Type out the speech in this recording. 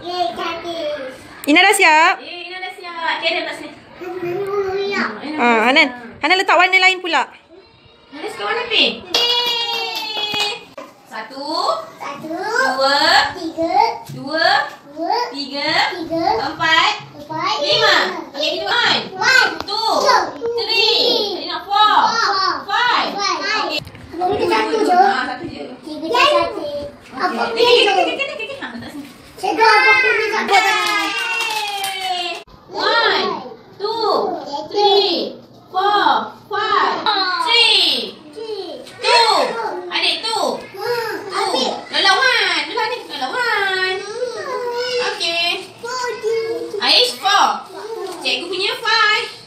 Ina dah siap? Ina dah siap. Ada kat sini. Ha, Hanan. Hanan letak warna lain pula. Ina suka warna pink. Satu, Satu, dua, tiga, dua, dua, tiga, tiga, empat, empat, lima. Okay, kita one. One, Two, three, Ina four, five. five. Okay. Kita satu je. Ah, satu je. Tiga je satu. Apa? Tiga, tiga, three, four, five, three, two. Adik tu. Tu. Lelawan. Lelah ni. Lelawan. Okay. Aish, four. Cikgu punya five.